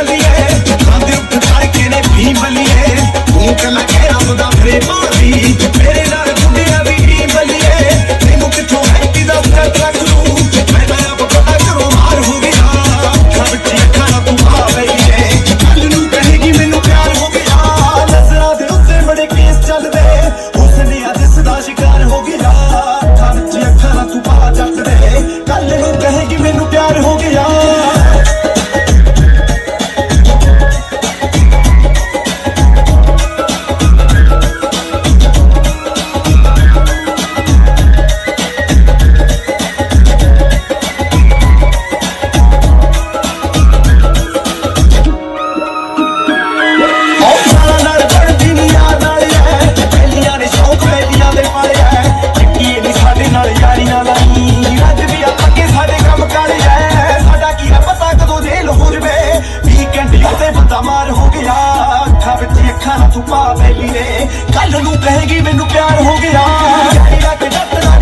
ਬਲੀਏ ਤੂੰ ਖਾਂਦੇ ਉੱਠ ਕੇ ਨੇ ਵੀ ਬਲੀਏ। ਤੂੰ ਕਹਿੰਦਾ ਕਿ ਰੱਬ ਦਾ ਫਰੇਬ ਅੱਖਾਂ ਤੂੰ ਪਾ ਬੈਲੀਏ ਕੱਲ ਨੂੰ ਕਹੇਗੀ ਮੈਨੂੰ ਪਿਆਰ ਹੋ ਗਿਆ। ਜਾਏਗਾ ਕਿ ਡੱਟਣਾ